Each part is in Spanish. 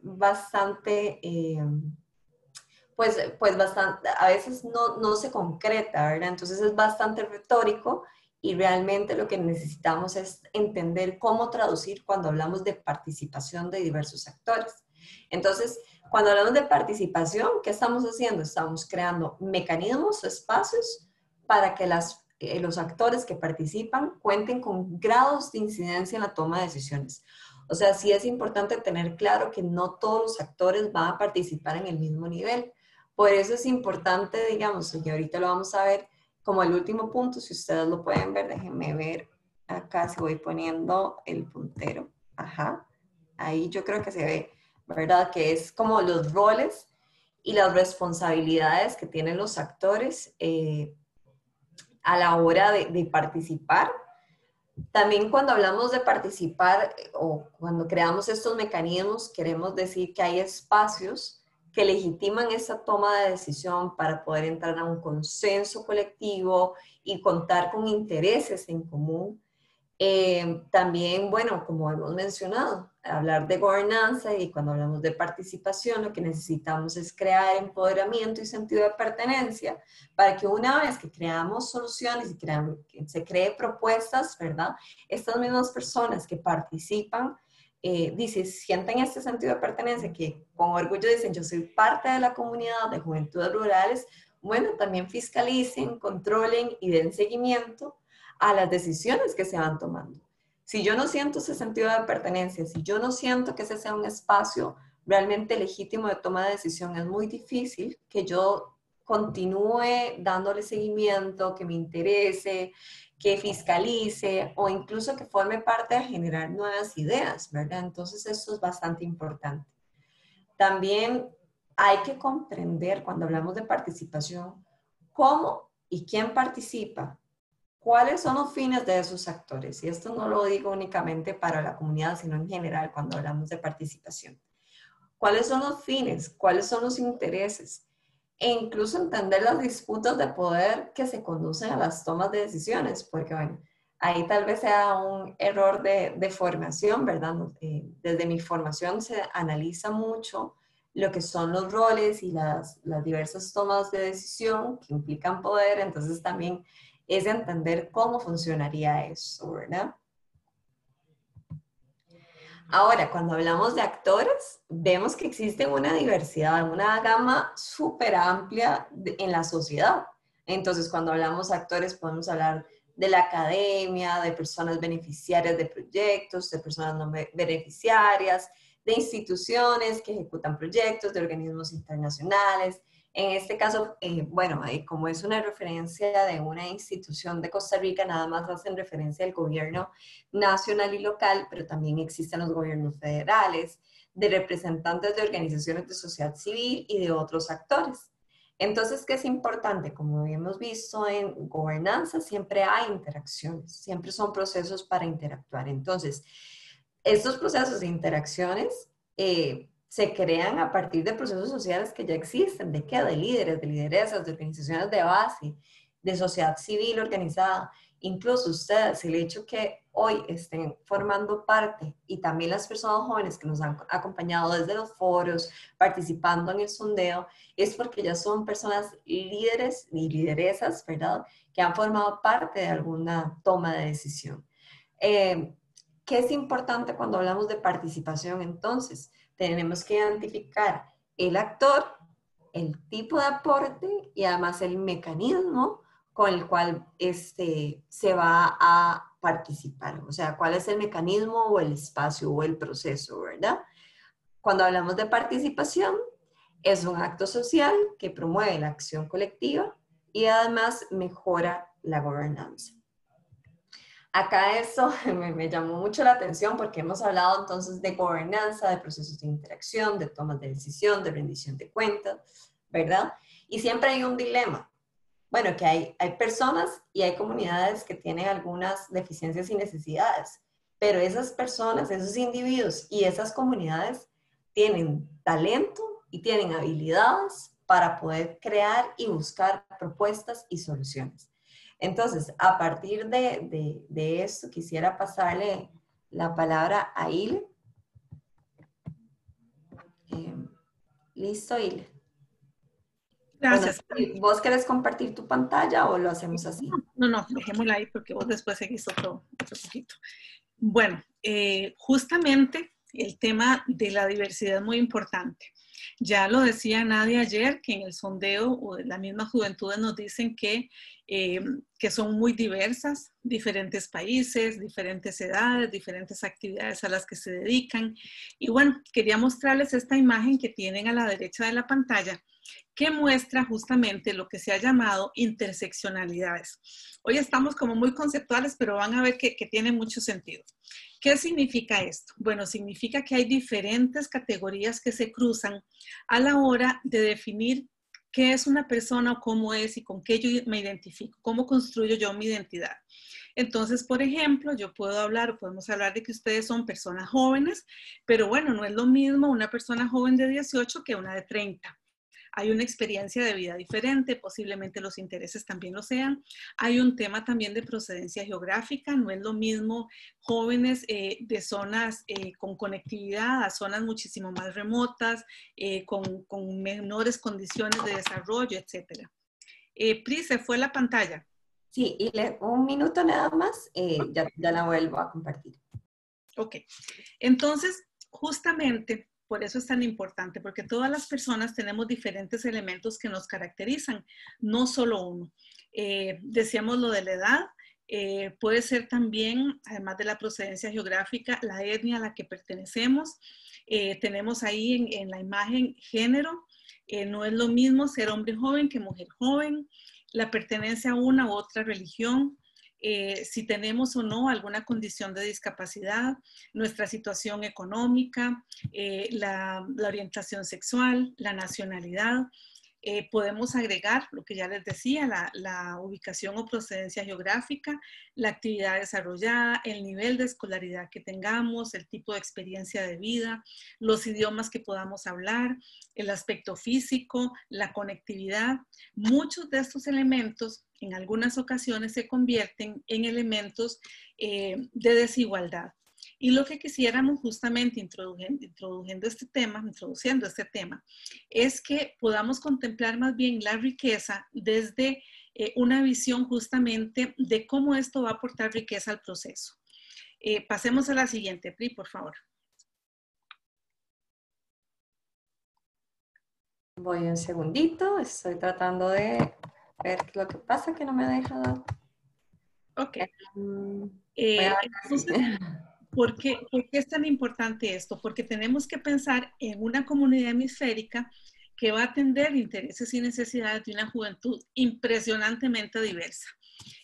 bastante, eh, pues, pues bastante, a veces no, no se concreta. Entonces es bastante retórico y realmente lo que necesitamos es entender cómo traducir cuando hablamos de participación de diversos actores. Entonces, cuando hablamos de participación, ¿qué estamos haciendo? Estamos creando mecanismos espacios para que eh, los actores que participan cuenten con grados de incidencia en la toma de decisiones. O sea, sí es importante tener claro que no todos los actores van a participar en el mismo nivel. Por eso es importante, digamos, y ahorita lo vamos a ver, como el último punto, si ustedes lo pueden ver, déjenme ver acá si voy poniendo el puntero. Ajá, ahí yo creo que se ve, ¿verdad? Que es como los roles y las responsabilidades que tienen los actores eh, a la hora de, de, participar. También cuando hablamos de participar eh, o cuando creamos estos mecanismos, queremos decir que hay espacios que legitiman esa toma de decisión para poder entrar a un consenso colectivo y contar con intereses en común. Eh, también, bueno, como hemos mencionado, hablar de gobernanza y cuando hablamos de participación, lo que necesitamos es crear empoderamiento y sentido de pertenencia para que una vez que creamos soluciones y que se cree propuestas, ¿verdad? Estas mismas personas que participan eh, dice, sienten este sentido de pertenencia, que con orgullo dicen, yo soy parte de la comunidad de juventudes rurales, bueno, también fiscalicen, controlen y den seguimiento a las decisiones que se van tomando. Si yo no siento ese sentido de pertenencia, si yo no siento que ese sea un espacio realmente legítimo de toma de decisión, es muy difícil que yo continúe dándole seguimiento, que me interese, que fiscalice o incluso que forme parte de generar nuevas ideas, ¿verdad? Entonces eso es bastante importante. También hay que comprender cuando hablamos de participación cómo y quién participa, cuáles son los fines de esos actores. Y esto no lo digo únicamente para la comunidad, sino en general cuando hablamos de participación. ¿Cuáles son los fines? ¿Cuáles son los intereses? e incluso entender las disputas de poder que se conducen a las tomas de decisiones, porque bueno, ahí tal vez sea un error de, de formación, ¿verdad? Eh, desde mi formación se analiza mucho lo que son los roles y las, las diversas tomas de decisión que implican poder, entonces también es entender cómo funcionaría eso, ¿verdad? Ahora, cuando hablamos de actores, vemos que existe una diversidad, una gama súper amplia en la sociedad. Entonces, cuando hablamos de actores, podemos hablar de la academia, de personas beneficiarias de proyectos, de personas no beneficiarias, de instituciones que ejecutan proyectos, de organismos internacionales, en este caso, eh, bueno, como es una referencia de una institución de Costa Rica, nada más hacen referencia al gobierno nacional y local, pero también existen los gobiernos federales, de representantes de organizaciones de sociedad civil y de otros actores. Entonces, ¿qué es importante? Como hemos visto en gobernanza, siempre hay interacciones, siempre son procesos para interactuar. Entonces, estos procesos de interacciones eh, se crean a partir de procesos sociales que ya existen. ¿De qué? De líderes, de lideresas, de organizaciones de base, de sociedad civil organizada. Incluso ustedes, el hecho que hoy estén formando parte y también las personas jóvenes que nos han acompañado desde los foros, participando en el sondeo, es porque ya son personas líderes y lideresas, ¿verdad? Que han formado parte de alguna toma de decisión. Eh, ¿Qué es importante cuando hablamos de participación entonces? Tenemos que identificar el actor, el tipo de aporte y además el mecanismo con el cual este, se va a participar. O sea, cuál es el mecanismo o el espacio o el proceso, ¿verdad? Cuando hablamos de participación, es un acto social que promueve la acción colectiva y además mejora la gobernanza. Acá eso me, llamó mucho la atención porque hemos hablado entonces de gobernanza, de procesos de interacción, de tomas de decisión, de rendición de cuentas, ¿verdad? Y siempre hay un dilema. Bueno, que hay, hay personas y hay comunidades que tienen algunas deficiencias y necesidades, pero esas personas, esos individuos y esas comunidades tienen talento y tienen habilidades para poder crear y buscar propuestas y soluciones. Entonces, a partir de, de, esto, quisiera pasarle la palabra a Il. Listo, Ile. Gracias. ¿Vos querés compartir tu pantalla o lo hacemos así? No, no, dejémosla ahí porque vos después seguís otro, otro poquito. Bueno, eh, justamente el tema de la diversidad es muy importante. Ya lo decía Nadia ayer, que en el sondeo o de la misma juventud nos dicen que, eh, que son muy diversas, diferentes países, diferentes edades, diferentes actividades a las que se dedican. Y bueno, quería mostrarles esta imagen que tienen a la derecha de la pantalla, que muestra justamente lo que se ha llamado interseccionalidades. Hoy estamos como muy conceptuales, pero van a ver que, que tiene mucho sentido. ¿Qué significa esto? Bueno, significa que hay diferentes categorías que se cruzan a la hora de definir qué es una persona o cómo es y con qué yo me identifico, cómo construyo yo mi identidad. Entonces, por ejemplo, yo puedo hablar podemos hablar de que ustedes son personas jóvenes, pero bueno, no es lo mismo una persona joven de 18 que una de 30 hay una experiencia de vida diferente, posiblemente los intereses también lo sean. Hay un tema también de procedencia geográfica, no es lo mismo jóvenes eh, de zonas eh, con conectividad a zonas muchísimo más remotas, eh, con, con, menores condiciones de desarrollo, etc. Pri, se fue la pantalla. Sí, y un minuto nada más, ya, ya la vuelvo a compartir. Ok, entonces, justamente por eso es tan importante, porque todas las personas tenemos diferentes elementos que nos caracterizan, no solo uno. Eh, decíamos lo de la edad, eh, puede ser también, además de la procedencia geográfica, la etnia a la que pertenecemos. Eh, tenemos ahí en, en, la imagen género, no es lo mismo ser hombre joven que mujer joven, la pertenencia a una u otra religión, eh, si tenemos o no alguna condición de discapacidad, nuestra situación económica, eh, la, orientación sexual, la nacionalidad. Eh, podemos agregar lo que ya les decía, la, ubicación o procedencia geográfica, la actividad desarrollada, el nivel de escolaridad que tengamos, el tipo de experiencia de vida, los idiomas que podamos hablar, el aspecto físico, la conectividad. Muchos de estos elementos en algunas ocasiones se convierten en elementos eh, de desigualdad. Y lo que quisiéramos justamente introduciendo, este tema, introduciendo este tema, es que podamos contemplar más bien la riqueza desde eh, una visión justamente de cómo esto va a aportar riqueza al proceso. Eh, pasemos a la siguiente, Pri, por favor. Voy un segundito, estoy tratando de ver lo que pasa que no me ha dejado. Ok. Eh, ¿por, qué, ¿por, qué, es tan importante esto? Porque tenemos que pensar en una comunidad hemisférica que va a atender intereses y necesidades de una juventud impresionantemente diversa.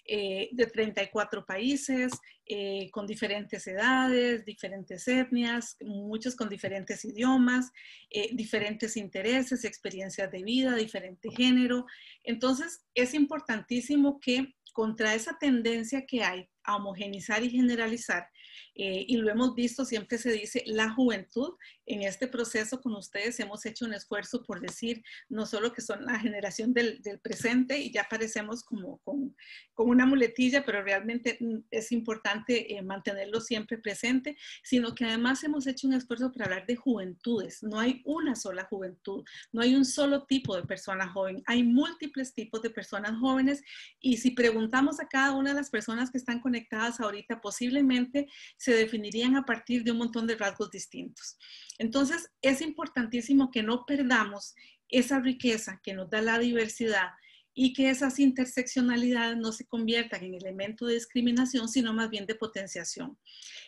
Eh, de 34 países, eh, con diferentes edades, diferentes etnias, muchos con diferentes idiomas, eh, diferentes intereses, experiencias de vida, diferente género. Entonces, es importantísimo que contra esa tendencia que hay a homogenizar y generalizar, eh, y lo hemos visto, siempre se dice la juventud. En este proceso con ustedes hemos hecho un esfuerzo por decir no solo que son la generación del, del presente y ya parecemos como con, con, una muletilla, pero realmente mm, es importante eh, mantenerlo siempre presente, sino que además hemos hecho un esfuerzo para hablar de juventudes. No hay una sola juventud, no hay un solo tipo de persona joven, hay múltiples tipos de personas jóvenes y si preguntamos a cada una de las personas que están conectadas ahorita, posiblemente se definirían a partir de un montón de rasgos distintos. Entonces, es importantísimo que no perdamos esa riqueza que nos da la diversidad y que esas interseccionalidades no se conviertan en elemento de discriminación, sino más bien de potenciación.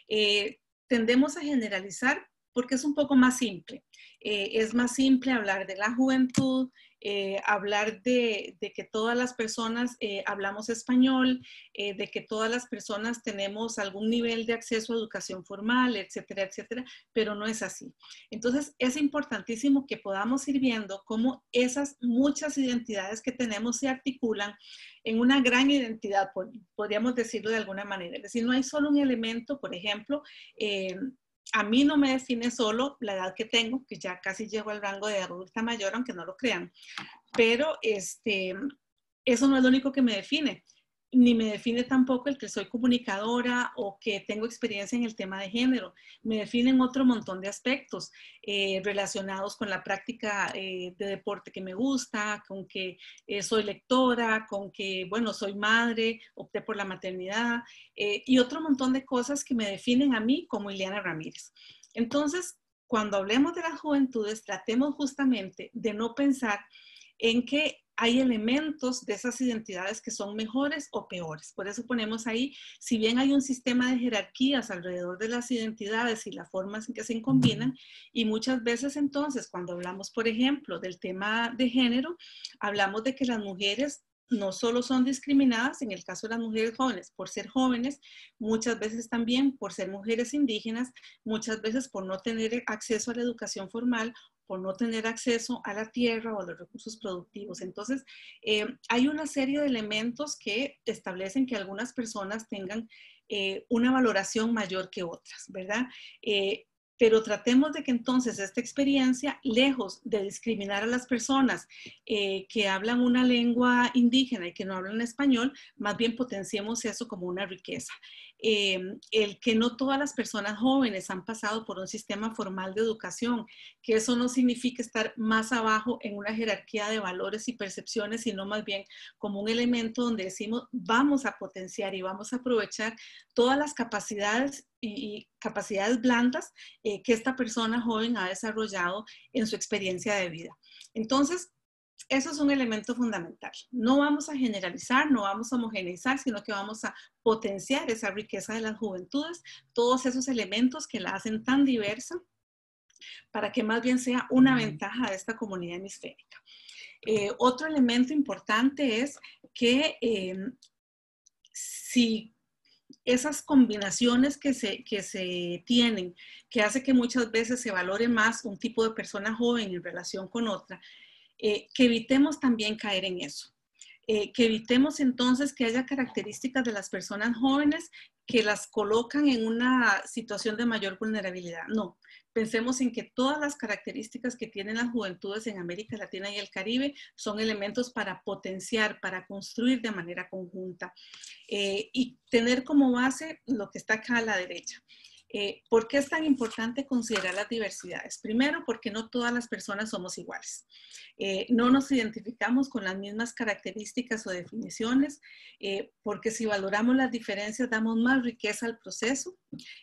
Eh, tendemos a generalizar porque es un poco más simple. Eh, es más simple hablar de la juventud, eh, hablar de, que todas las personas eh, hablamos español, eh, de que todas las personas tenemos algún nivel de acceso a educación formal, etcétera, etcétera, pero no es así. Entonces, es importantísimo que podamos ir viendo cómo esas muchas identidades que tenemos se articulan en una gran identidad, podríamos decirlo de alguna manera. Es decir, no hay solo un elemento, por ejemplo, a mí no me define solo la edad que tengo, que ya casi llego al rango de adulta mayor, aunque no lo crean, pero este, eso no es lo único que me define. Ni me define tampoco el que soy comunicadora o que tengo experiencia en el tema de género. Me definen otro montón de aspectos eh, relacionados con la práctica eh, de deporte que me gusta, con que eh, soy lectora, con que, bueno, soy madre, opté por la maternidad y otro montón de cosas que me definen a mí como Ileana Ramírez. Entonces, cuando hablemos de las juventudes, tratemos justamente de no pensar en que hay elementos de esas identidades que son mejores o peores. Por eso ponemos ahí, si bien hay un sistema de jerarquías alrededor de las identidades y las formas en que se combinan, y muchas veces entonces cuando hablamos, por ejemplo, del tema de género, hablamos de que las mujeres no solo son discriminadas en el caso de las mujeres jóvenes por ser jóvenes, muchas veces también por ser mujeres indígenas, muchas veces por no tener acceso a la educación formal por no tener acceso a la tierra o a los recursos productivos. Entonces, eh, hay una serie de elementos que establecen que algunas personas tengan eh, una valoración mayor que otras, ¿verdad? Eh, pero tratemos de que entonces esta experiencia, lejos de discriminar a las personas que hablan una lengua indígena y que no hablan español, más bien potenciemos eso como una riqueza. Em, el que no todas las personas jóvenes han pasado por un sistema formal de educación, que eso no significa estar más abajo en una jerarquía de valores y percepciones, sino más bien como un elemento donde decimos vamos a potenciar y vamos a aprovechar todas las capacidades y, capacidades blandas eh, que esta persona joven ha desarrollado en su experiencia de vida. Entonces, eso es un elemento fundamental. No vamos a generalizar, no vamos a homogeneizar, sino que vamos a potenciar esa riqueza de las juventudes, todos esos elementos que la hacen tan diversa, para que más bien sea una ventaja de esta comunidad hemisférica. Eh, otro elemento importante es que eh, si esas combinaciones que se, que se tienen, que hace que muchas veces se valore más un tipo de persona joven en relación con otra, eh, que evitemos también caer en eso. Eh, que evitemos entonces que haya características de las personas jóvenes que las colocan en una situación de mayor vulnerabilidad. No, pensemos en que todas las características que tienen las juventudes en América Latina y el Caribe son elementos para potenciar, para construir de manera conjunta eh, y tener como base lo que está acá a la derecha. Eh, ¿Por qué es tan importante considerar las diversidades? Primero, porque no todas las personas somos iguales. Eh, no nos identificamos con las mismas características o definiciones, eh, porque si valoramos las diferencias damos más riqueza al proceso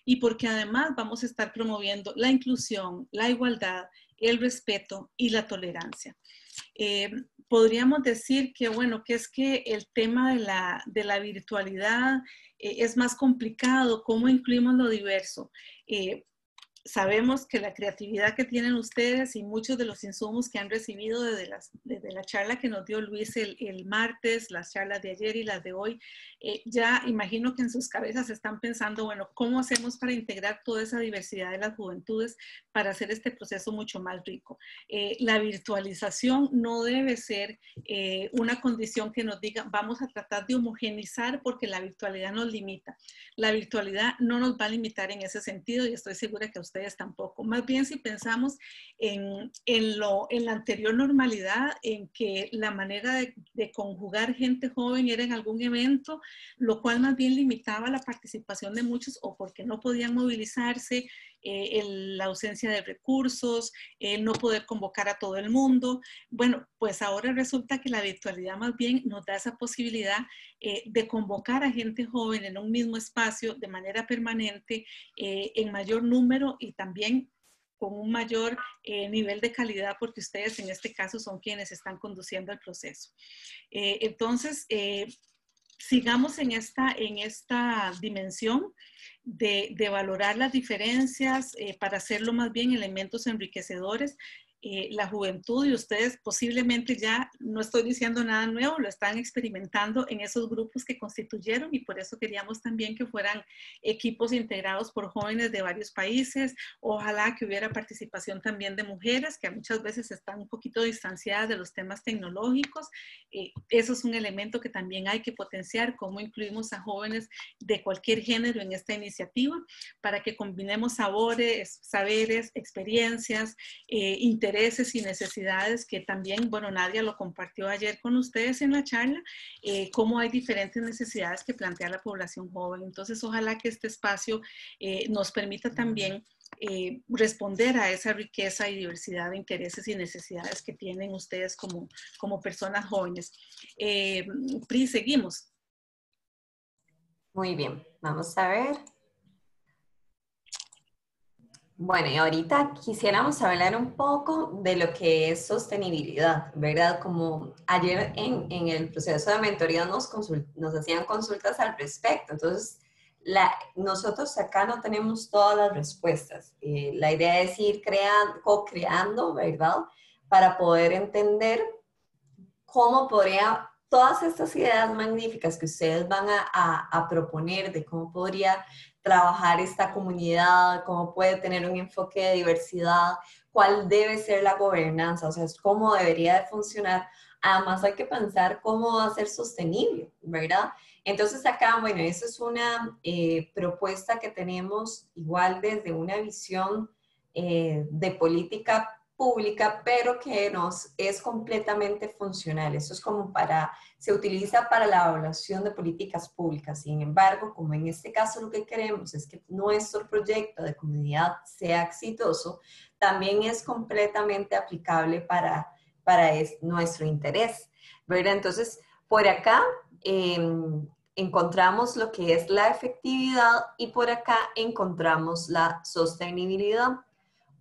y porque además vamos a estar promoviendo la inclusión, la igualdad, el respeto y la tolerancia podríamos decir que, bueno, que es que el tema de la, de la virtualidad eh, es más complicado, cómo incluimos lo diverso. Eh, sabemos que la creatividad que tienen ustedes y muchos de los insumos que han recibido desde, las, desde la charla que nos dio Luis el, el, martes, las charlas de ayer y las de hoy, eh, ya imagino que en sus cabezas están pensando, bueno, ¿cómo hacemos para integrar toda esa diversidad de las juventudes para hacer este proceso mucho más rico? Eh, la virtualización no debe ser eh, una condición que nos diga, vamos a tratar de homogenizar porque la virtualidad nos limita. La virtualidad no nos va a limitar en ese sentido y estoy segura que ustedes tampoco. Más bien si pensamos en, en, lo, en la anterior normalidad, en que la manera de conjugar gente joven era en algún evento, lo cual más bien limitaba la participación de muchos o porque no podían movilizarse, eh, la ausencia de recursos, el no poder convocar a todo el mundo. Bueno, pues ahora resulta que la virtualidad más bien nos da esa posibilidad eh, de convocar a gente joven en un mismo espacio de manera permanente, eh, en mayor número y también con un mayor nivel de calidad porque ustedes en este caso son quienes están conduciendo el proceso. entonces, sigamos en esta, en esta dimensión de, de valorar las diferencias eh, para hacerlo más bien elementos enriquecedores eh, la juventud y ustedes posiblemente ya, no estoy diciendo nada nuevo, lo están experimentando en esos grupos que constituyeron y por eso queríamos también que fueran equipos integrados por jóvenes de varios países. Ojalá que hubiera participación también de mujeres que muchas veces están un poquito distanciadas de los temas tecnológicos. Eh, eso es un elemento que también hay que potenciar, cómo incluimos a jóvenes de cualquier género en esta iniciativa para que combinemos sabores, saberes, experiencias, eh, intereses intereses y necesidades que también, bueno, Nadia lo compartió ayer con ustedes en la charla, eh, cómo hay diferentes necesidades que plantea la población joven. Entonces, ojalá que este espacio eh, nos permita también eh, responder a esa riqueza y diversidad de intereses y necesidades que tienen ustedes como, como personas jóvenes. Pri, seguimos. Muy bien, vamos a ver. Bueno, y ahorita quisiéramos hablar un poco de lo que es sostenibilidad, ¿verdad? Como ayer en, en el proceso de mentoría nos, nos hacían consultas al respecto, entonces la, nosotros acá no tenemos todas las respuestas. Eh, la idea es ir creando, co-creando, ¿verdad? Para poder entender cómo podría todas estas ideas magníficas que ustedes van a, a, a proponer de cómo podría trabajar esta comunidad, cómo puede tener un enfoque de diversidad, cuál debe ser la gobernanza, o sea, cómo debería de funcionar. Además hay que pensar cómo va a ser sostenible, ¿verdad? Entonces acá, bueno, eso es una eh, propuesta que tenemos igual desde una visión eh, de política pública, pero que nos es completamente funcional. Eso es como para, se utiliza para la evaluación de políticas públicas. Sin embargo, como en este caso lo que queremos es que nuestro proyecto de comunidad sea exitoso, también es completamente aplicable para, para nuestro interés. ¿verdad? Entonces, por acá em, encontramos lo que es la efectividad y por acá encontramos la sostenibilidad.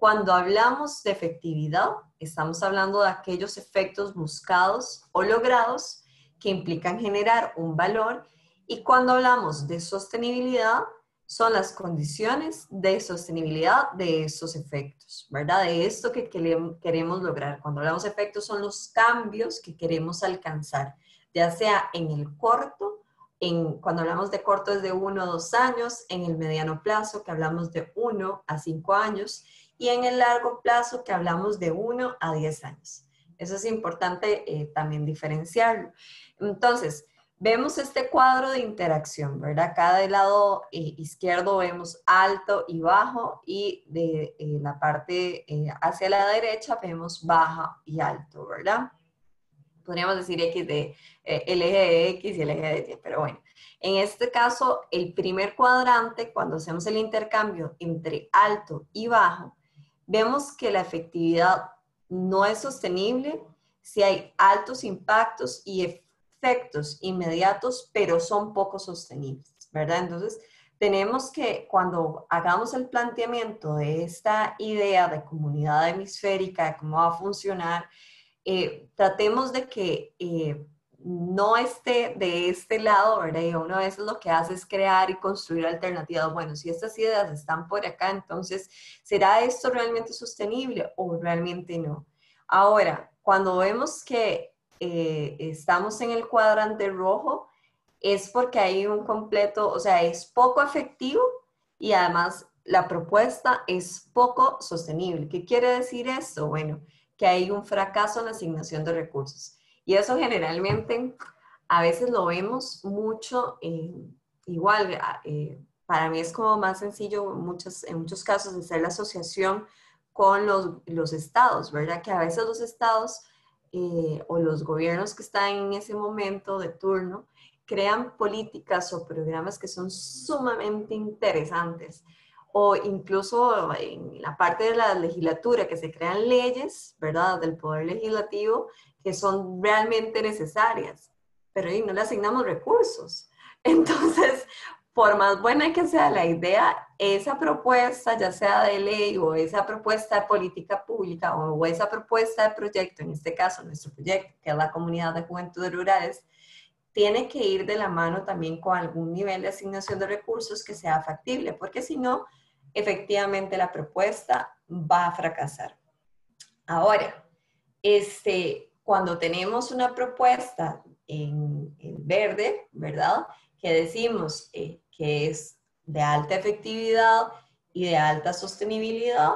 Cuando hablamos de efectividad, estamos hablando de aquellos efectos buscados o logrados que implican generar un valor y cuando hablamos de sostenibilidad, son las condiciones de sostenibilidad de esos efectos, ¿verdad? De esto que queremos lograr. Cuando hablamos de efectos son los cambios que queremos alcanzar, ya sea en el corto, en, cuando hablamos de corto es de uno a dos años, en el mediano plazo que hablamos de uno a cinco años y en el largo plazo que hablamos de 1 a 10 años. Eso es importante eh, también diferenciarlo. Entonces, vemos este cuadro de interacción, ¿verdad? Acá del lado eh, izquierdo vemos alto y bajo y de eh, la parte hacia la derecha vemos baja y alto, ¿verdad? Podríamos decir X de, el eje de X y el eje de Y, pero bueno. En este caso, el primer cuadrante, cuando hacemos el intercambio entre alto y bajo, vemos que la efectividad no es sostenible si hay altos impactos y efectos inmediatos, pero son poco sostenibles, ¿verdad? Entonces, tenemos que, cuando hagamos el planteamiento de esta idea de comunidad hemisférica, de cómo va a funcionar, eh, tratemos de que eh, no esté de este lado, ¿verdad? Y uno a veces lo que hace es crear y construir alternativas. Bueno, si estas ideas están por acá, entonces, ¿será esto realmente sostenible o realmente no? Ahora, cuando vemos que eh, estamos en el cuadrante rojo, es porque hay un completo, o sea, es poco efectivo y además la propuesta es poco sostenible. ¿Qué quiere decir esto? Bueno, que hay un fracaso en la asignación de recursos. Y eso generalmente a veces lo vemos mucho, igual, eh, para mí es como más sencillo muchos, en muchos casos hacer la asociación con los, los estados, ¿verdad? Que a veces los estados eh, o los gobiernos que están en ese momento de turno crean políticas o programas que son sumamente interesantes o incluso en la parte de la legislatura, que se crean leyes, ¿verdad?, del poder legislativo que son realmente necesarias, pero ahí no le asignamos recursos. Entonces, por más buena que sea la idea, esa propuesta, ya sea de ley o esa propuesta de política pública o esa propuesta de proyecto, en este caso nuestro proyecto, que es la comunidad de juventud rurales, tiene que ir de la mano también con algún nivel de asignación de recursos que sea factible, porque si no, efectivamente la propuesta va a fracasar. Ahora, este, cuando tenemos una propuesta en, verde, ¿verdad? Que decimos eh, que es de alta efectividad y de alta sostenibilidad,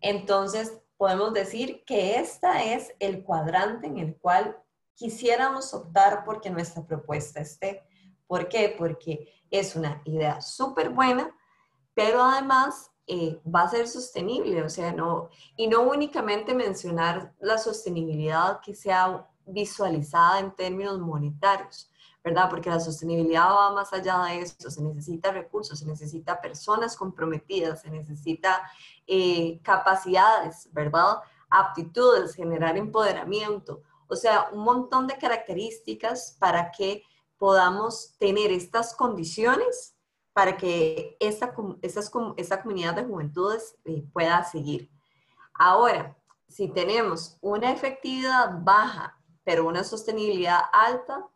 entonces podemos decir que esta es el cuadrante en el cual quisiéramos optar porque nuestra propuesta esté. ¿Por qué? Porque es una idea súper buena, pero además eh, va a ser sostenible, o sea, no, y no únicamente mencionar la sostenibilidad que sea visualizada en términos monetarios, ¿verdad? Porque la sostenibilidad va más allá de eso, se necesita recursos, se necesita personas comprometidas, se necesita eh, capacidades, ¿verdad? Aptitudes, generar empoderamiento, o sea, un montón de características para que podamos tener estas condiciones para que esta, esta comunidad de juventudes eh, pueda seguir. Ahora, si tenemos una efectividad baja, pero una sostenibilidad alta,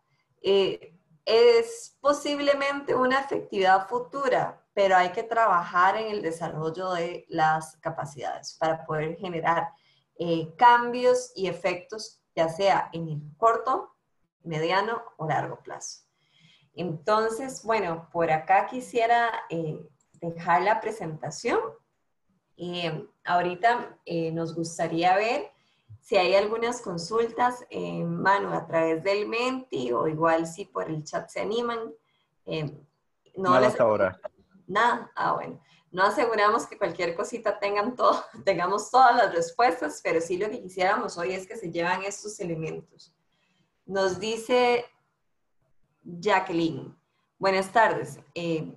eh, es posiblemente una efectividad futura, pero hay que trabajar en el desarrollo de las capacidades para poder generar eh, cambios y efectos, ya sea en el corto, mediano o largo plazo. Entonces, bueno, por acá quisiera eh, dejar la presentación. ahorita nos gustaría ver si hay algunas consultas, eh, Manu, a través del Menti o igual si por el chat se animan. Eh, no Nada hasta ahora. Nada, ah, bueno. No aseguramos que cualquier cosita tengan todo, tengamos todas las respuestas, pero sí lo que quisiéramos hoy es que se llevan estos elementos. Nos dice Jacqueline, buenas tardes. Eh,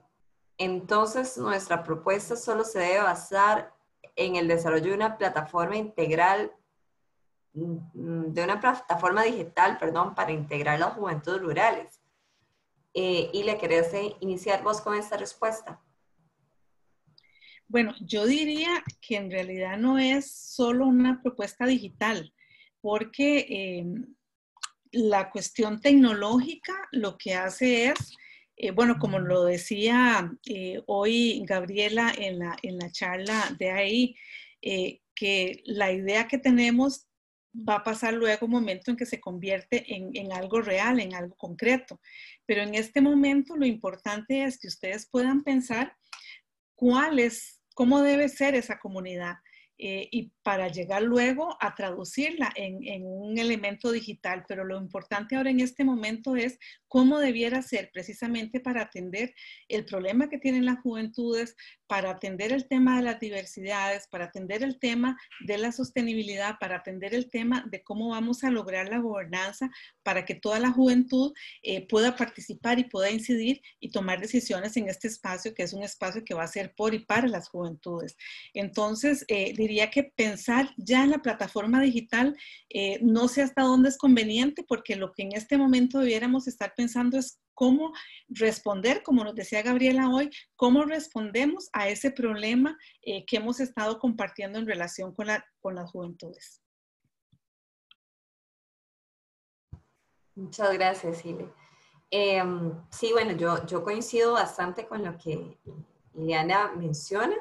entonces, nuestra propuesta solo se debe basar en el desarrollo de una plataforma integral Mm, de una plataforma digital, perdón, para integrar las juventudes rurales. Eh, y le querés iniciar vos con esta respuesta. Bueno, yo diría que en realidad no es solo una propuesta digital, porque em, la cuestión tecnológica lo que hace es, eh, bueno, como lo decía eh, hoy Gabriela en la, en la charla de ahí, que la idea que tenemos va a pasar luego un momento en que se convierte en, algo real, en algo concreto. Pero en este momento lo importante es que ustedes puedan pensar cuál es, cómo debe ser esa comunidad. Eh, y para llegar luego a traducirla en, en, un elemento digital. Pero lo importante ahora en este momento es cómo debiera ser precisamente para atender el problema que tienen las juventudes, para atender el tema de las diversidades, para atender el tema de la sostenibilidad, para atender el tema de cómo vamos a lograr la gobernanza para que toda la juventud eh, pueda participar y pueda incidir y tomar decisiones en este espacio, que es un espacio que va a ser por y para las juventudes. Entonces, eh, diría que pensar ya en la plataforma digital eh, no sé hasta dónde es conveniente, porque lo que en este momento debiéramos estar pensando es cómo responder, como nos decía Gabriela hoy, cómo respondemos a ese problema eh, que hemos estado compartiendo en relación con, las juventudes. Muchas gracias, Silvia. Em, sí, bueno, yo, yo coincido bastante con lo que Liliana menciona,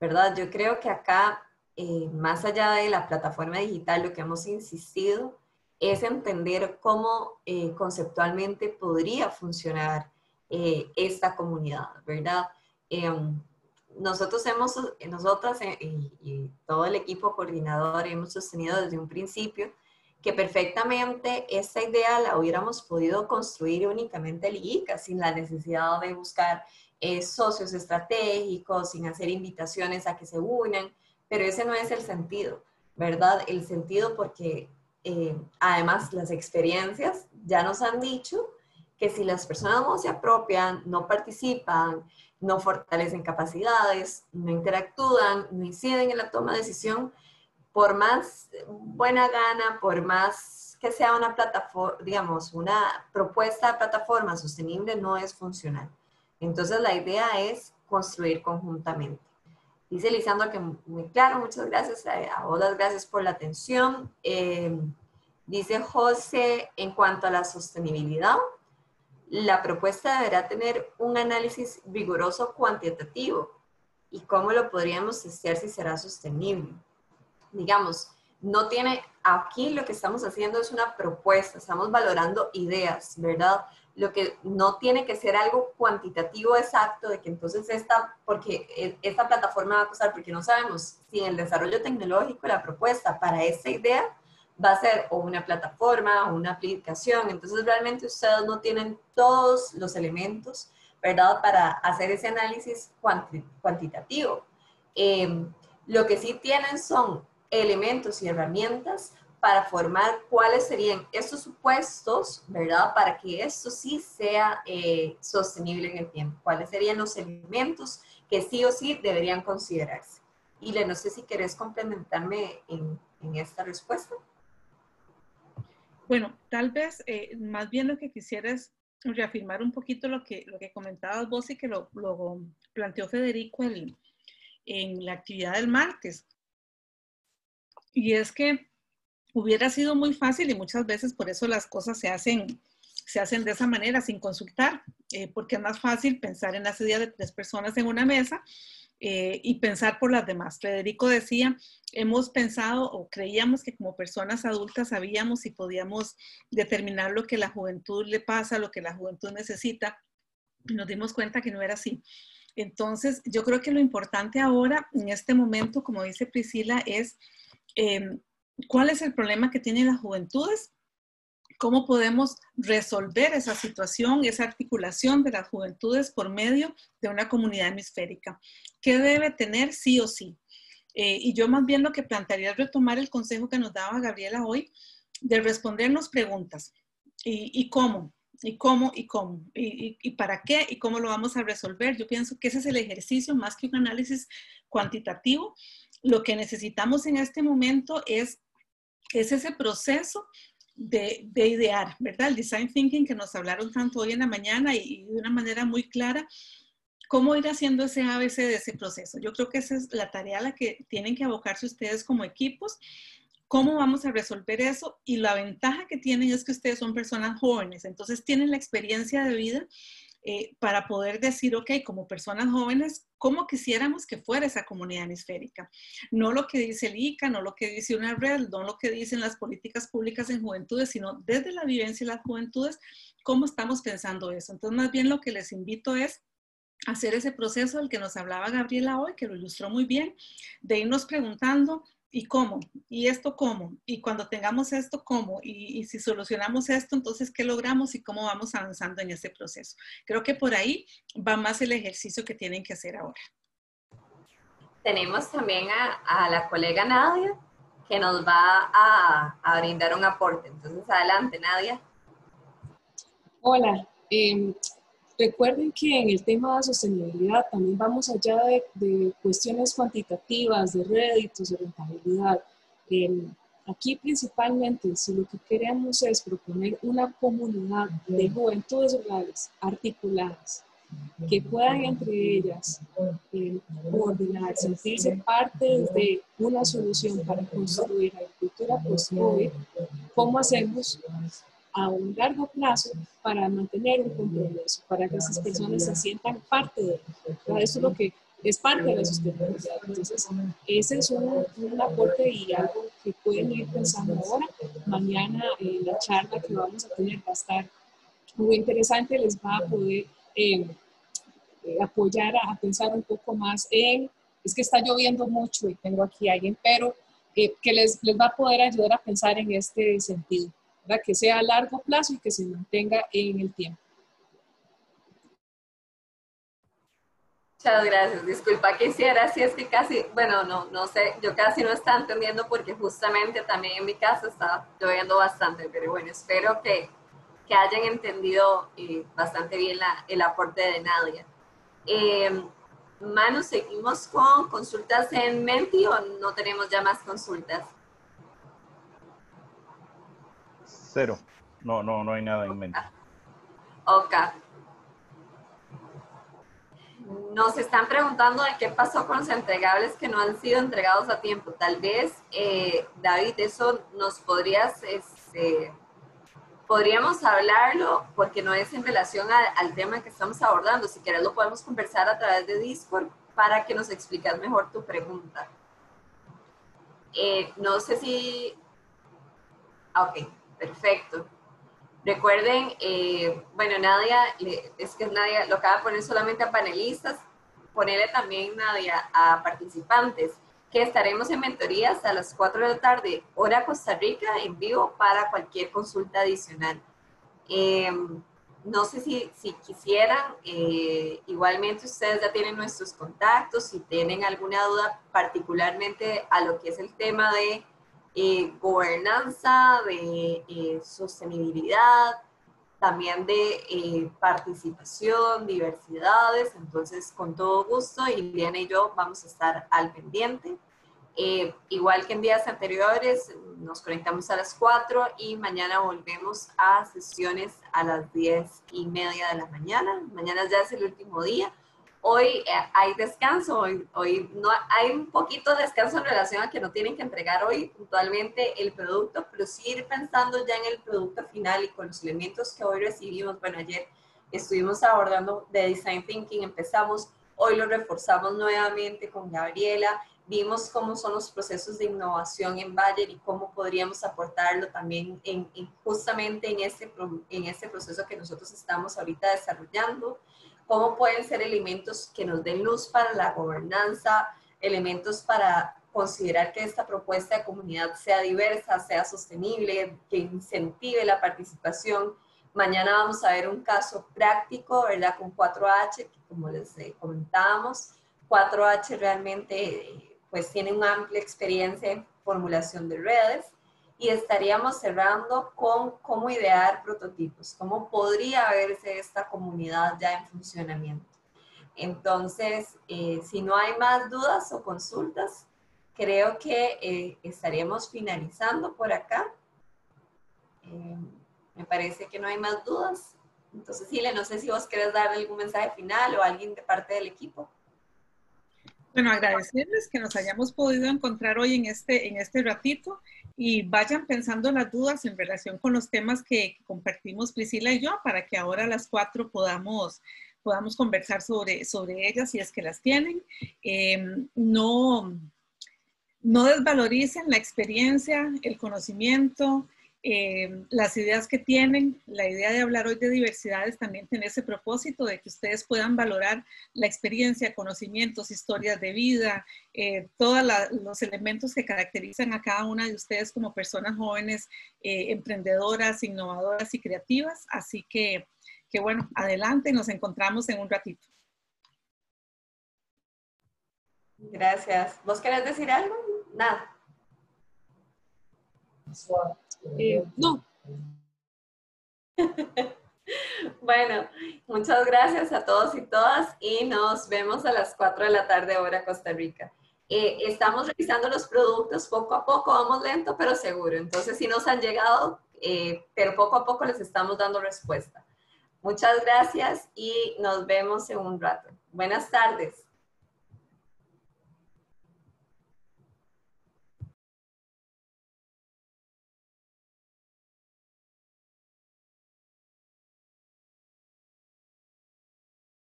¿verdad? Yo creo que acá, eh, más allá de la plataforma digital, lo que hemos insistido es entender cómo eh, conceptualmente podría funcionar eh, esta comunidad, ¿verdad? Em, nosotros hemos, nosotras eh, y, todo el equipo coordinador hemos sostenido desde un principio que perfectamente esta idea la hubiéramos podido construir únicamente el IICA sin la necesidad de buscar socios estratégicos, sin hacer invitaciones a que se unan, pero ese no es el sentido, ¿verdad? El sentido porque eh, además, las experiencias ya nos han dicho que si las personas no se apropian, no participan, no fortalecen capacidades, no interactúan, no inciden en la toma de decisión, por más buena gana, por más que sea una plataforma, digamos, una propuesta de plataforma sostenible, no es funcional. Entonces, la idea es construir conjuntamente. Dice Lisandro que muy claro, muchas gracias. A vos gracias por la atención. Eh, dice José, en cuanto a la sostenibilidad, la propuesta deberá tener un análisis riguroso cuantitativo y cómo lo podríamos testear si será sostenible. Digamos, no tiene, aquí lo que estamos haciendo es una propuesta, estamos valorando ideas, ¿verdad? Lo que no tiene que ser algo cuantitativo exacto de que entonces esta, porque e, esta plataforma va a costar, porque no sabemos si el desarrollo tecnológico la propuesta para esta idea va a ser o una plataforma o una aplicación. Entonces realmente ustedes no tienen todos los elementos, ¿verdad? Para hacer ese análisis cuantitativo. Em, lo que sí tienen son elementos y herramientas para formar cuáles serían estos supuestos, ¿verdad? Para que esto sí sea eh, sostenible en el tiempo. ¿Cuáles serían los elementos que sí o sí deberían considerarse? Y le no sé si querés complementarme en, en esta respuesta. Bueno, tal vez eh, más bien lo que quisiera es reafirmar un poquito lo que, lo que comentabas vos y que lo, lo planteó Federico en la actividad del martes. Y es que hubiera sido muy fácil y muchas veces por eso las cosas se hacen, se hacen de esa manera, sin consultar, eh, porque es más fácil pensar en la idea de tres personas en una mesa eh, y pensar por las demás. Federico decía, hemos pensado o creíamos que como personas adultas sabíamos y podíamos determinar lo que la juventud le pasa, lo que la juventud necesita, y nos dimos cuenta que no era así. Entonces, yo creo que lo importante ahora, en este momento, como dice Priscila, es em, cuál es el problema que tienen las juventudes, cómo podemos resolver esa situación, esa articulación de las juventudes por medio de una comunidad hemisférica. ¿Qué debe tener sí o sí? Eh, y yo más bien lo que plantearía es retomar el consejo que nos daba Gabriela hoy de respondernos preguntas. ¿Y, cómo? ¿Y cómo? ¿Y cómo? ¿Y, ¿Y, para qué? ¿Y cómo lo vamos a resolver? Yo pienso que ese es el ejercicio más que un análisis cuantitativo. Lo que necesitamos en este momento es, es ese proceso de, idear, ¿verdad? El design thinking que nos hablaron tanto hoy en la mañana y, de una manera muy clara, cómo ir haciendo ese ABC de ese proceso. Yo creo que esa es la tarea a la que tienen que abocarse ustedes como equipos. ¿Cómo vamos a resolver eso? Y la ventaja que tienen es que ustedes son personas jóvenes, entonces tienen la experiencia de vida eh, para poder decir, ok, como personas jóvenes, ¿cómo quisiéramos que fuera esa comunidad hemisférica? No lo que dice el ICA, no lo que dice una red, no lo que dicen las políticas públicas en juventudes, sino desde la vivencia de las juventudes, ¿cómo estamos pensando eso? Entonces, más bien lo que les invito es hacer ese proceso del que nos hablaba Gabriela hoy, que lo ilustró muy bien, de irnos preguntando ¿Y cómo? ¿Y esto cómo? Y cuando tengamos esto, ¿cómo? Y, si solucionamos esto, entonces, ¿qué logramos y cómo vamos avanzando en ese proceso? Creo que por ahí va más el ejercicio que tienen que hacer ahora. Tenemos también a, la colega Nadia, que nos va a, a, brindar un aporte. Entonces, adelante, Nadia. Hola. Eh, Recuerden que en el tema de sostenibilidad también vamos allá de, cuestiones cuantitativas, de réditos, de rentabilidad. aquí principalmente, si lo que queremos es proponer una comunidad de juventudes rurales articuladas, que puedan entre ellas eh, coordinar, sentirse parte de una solución para construir agricultura post-COVID, ¿cómo hacemos a un largo plazo para mantener un compromiso, para que esas personas se sientan parte de Eso es lo que es parte de la sustentabilidad. Entonces, ese es un, aporte y algo que pueden ir pensando ahora. Mañana eh, la charla que vamos a tener va a estar muy interesante, les va a poder eh, eh, apoyar a, pensar un poco más en, es que está lloviendo mucho y tengo aquí a alguien, pero que les, les va a poder ayudar a pensar en este sentido que sea a largo plazo y que se mantenga en el tiempo. Muchas gracias. Disculpa que hiciera, si es que casi, bueno, no, no sé, yo casi no estaba entendiendo porque justamente también en mi casa está lloviendo bastante, pero bueno, espero que, que hayan entendido eh, bastante bien la, el aporte de Nadia. Eh, Manu, ¿seguimos con consultas en Menti o no tenemos ya más consultas? Cero. No, no, no hay nada en mente. Ok. Nos están preguntando de qué pasó con los entregables que no han sido entregados a tiempo. Tal vez, eh, David, eso nos podrías, este, podríamos hablarlo porque no es en relación al tema que estamos abordando. Si quieres lo podemos conversar a través de Discord para que nos explicas mejor tu pregunta. Eh, no sé si... Ok. Perfecto. Recuerden, eh, bueno, Nadia, es que Nadia lo acaba de poner solamente a panelistas, ponerle también, Nadia, a participantes, que estaremos en mentorías a las 4 de la tarde, hora Costa Rica, en vivo para cualquier consulta adicional. Em, no sé si, si quisieran, eh, igualmente ustedes ya tienen nuestros contactos, si tienen alguna duda particularmente a lo que es el tema de eh, gobernanza, de eh, sostenibilidad, también de participación, diversidades, entonces con todo gusto, Liliana y yo vamos a estar al pendiente. Eh, igual que en días anteriores, nos conectamos a las 4 y mañana volvemos a sesiones a las 10 y media de la mañana. Mañana ya es el último día. Hoy eh, hay descanso, hoy, hoy no hay un poquito de descanso en relación a que no tienen que entregar hoy puntualmente el producto, pero sí ir pensando ya en el producto final y con los elementos que hoy recibimos. Bueno, ayer estuvimos abordando de Design Thinking, empezamos, hoy lo reforzamos nuevamente con Gabriela vimos cómo son los procesos de innovación en Bayer y cómo podríamos aportarlo también en, justamente en este, en este proceso que nosotros estamos ahorita desarrollando, cómo pueden ser elementos que nos den luz para la gobernanza, elementos para considerar que esta propuesta de comunidad sea diversa, sea sostenible, que incentive la participación. Mañana vamos a ver un caso práctico, ¿verdad? Con 4H, que como les eh, comentábamos, 4H realmente pues tiene una amplia experiencia en formulación de redes y estaríamos cerrando con cómo idear prototipos, cómo podría verse esta comunidad ya en funcionamiento. Entonces, eh, si no hay más dudas o consultas, creo que eh, estaríamos finalizando por acá. Eh, me parece que no hay más dudas. Entonces, Sile, no sé si vos querés dar algún mensaje final o alguien de parte del equipo. Bueno, agradecerles que nos hayamos podido encontrar hoy en este, en este ratito y vayan pensando las dudas en relación con los temas que, compartimos Priscila y yo para que ahora las cuatro podamos, podamos conversar sobre, sobre ellas si es que las tienen. Em, no, no desvaloricen la experiencia, el conocimiento, eh, las ideas que tienen, la idea de hablar hoy de diversidades también tiene ese propósito de que ustedes puedan valorar la experiencia, conocimientos, historias de vida, eh, todos los elementos que caracterizan a cada una de ustedes como personas jóvenes, eh, emprendedoras, innovadoras y creativas. Así que, que bueno, adelante, nos encontramos en un ratito. Gracias. ¿Vos querés decir algo? Nada. Eh, no. bueno, muchas gracias a todos y todas y nos vemos a las 4 de la tarde hora Costa Rica. Eh, estamos revisando los productos poco a poco, vamos lento pero seguro. Entonces, si nos han llegado, eh, pero poco a poco les estamos dando respuesta. Muchas gracias y nos vemos en un rato. Buenas tardes.